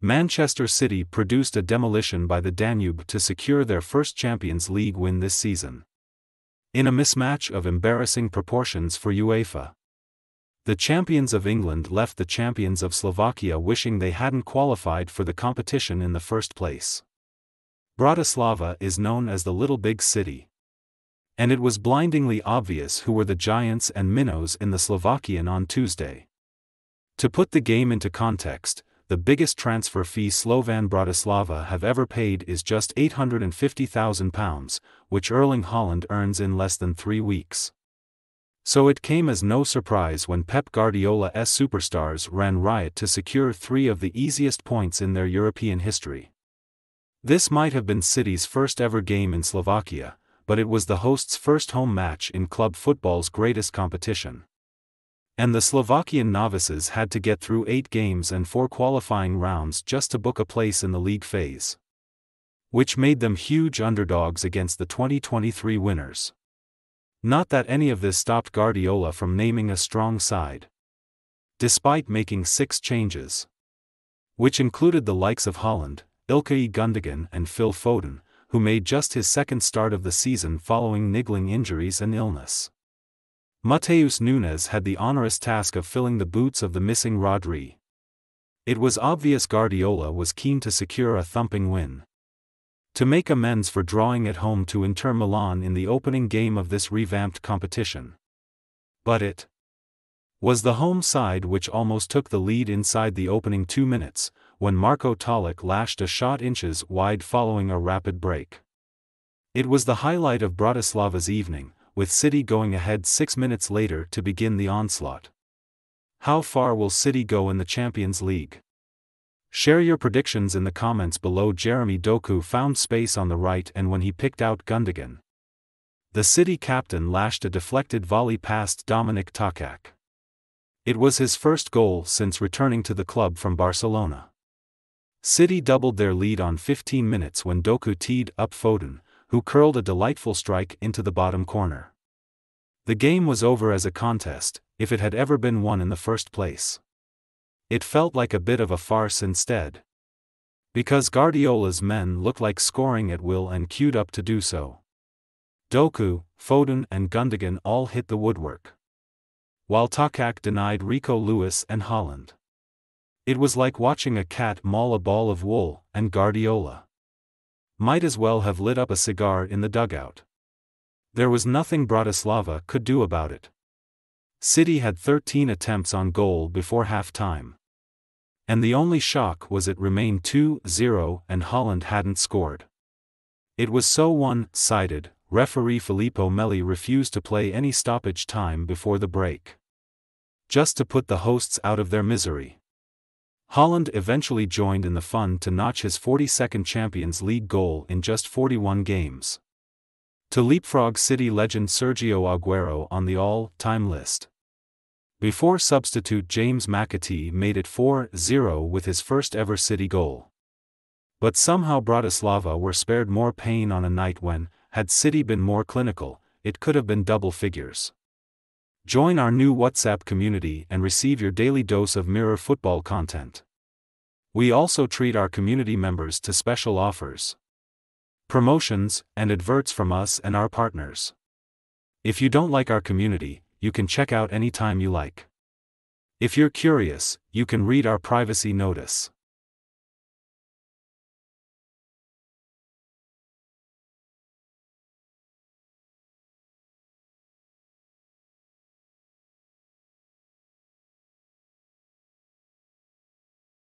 Manchester City produced a demolition by the Danube to secure their first Champions League win this season. In a mismatch of embarrassing proportions for UEFA. The champions of England left the champions of Slovakia wishing they hadn't qualified for the competition in the first place. Bratislava is known as the Little Big City. And it was blindingly obvious who were the giants and minnows in the Slovakian on Tuesday. To put the game into context, the biggest transfer fee Slovan Bratislava have ever paid is just £850,000, which Erling Haaland earns in less than three weeks. So it came as no surprise when Pep Guardiola's superstars ran riot to secure three of the easiest points in their European history. This might have been City's first ever game in Slovakia, but it was the host's first home match in club football's greatest competition. And the Slovakian novices had to get through eight games and four qualifying rounds just to book a place in the league phase. Which made them huge underdogs against the 2023 winners. Not that any of this stopped Guardiola from naming a strong side. Despite making six changes. Which included the likes of Haaland, Ilkay Gundogan and Phil Foden, who made just his second start of the season following niggling injuries and illness. Mateus Nunes had the onerous task of filling the boots of the missing Rodri. It was obvious Guardiola was keen to secure a thumping win. To make amends for drawing at home to Inter Milan in the opening game of this revamped competition. But it was the home side which almost took the lead inside the opening two minutes, when Marco Tolic lashed a shot inches wide following a rapid break. It was the highlight of Bratislava's evening, with City going ahead six minutes later to begin the onslaught. How far will City go in the Champions League? Share your predictions in the comments below. Jeremy Doku found space on the right and when he picked out Gundogan. The City captain lashed a deflected volley past Dominic Tokak. It was his first goal since returning to the club from Barcelona. City doubled their lead on 15 minutes when Doku teed up Foden, who curled a delightful strike into the bottom corner. The game was over as a contest, if it had ever been won in the first place. It felt like a bit of a farce instead. Because Guardiola's men looked like scoring at will and queued up to do so. Doku, Foden and Gundogan all hit the woodwork. While Tokak denied Rico Lewis and Haaland. It was like watching a cat maul a ball of wool, and Guardiola might as well have lit up a cigar in the dugout. There was nothing Bratislava could do about it. City had 13 attempts on goal before half-time. And the only shock was it remained 2-0 and Haaland hadn't scored. It was so one-sided, referee Filippo Meli refused to play any stoppage time before the break. Just to put the hosts out of their misery. Haaland eventually joined in the fun to notch his 42nd Champions League goal in just 41 games. To leapfrog City legend Sergio Aguero on the all-time list. Before substitute James McAtee made it 4-0 with his first ever City goal. But somehow Bratislava were spared more pain on a night when, had City been more clinical, it could have been double figures. Join our new WhatsApp community and receive your daily dose of Mirror football content. We also treat our community members to special offers, promotions, and adverts from us and our partners. If you don't like our community, you can check out anytime you like. If you're curious, you can read our privacy notice.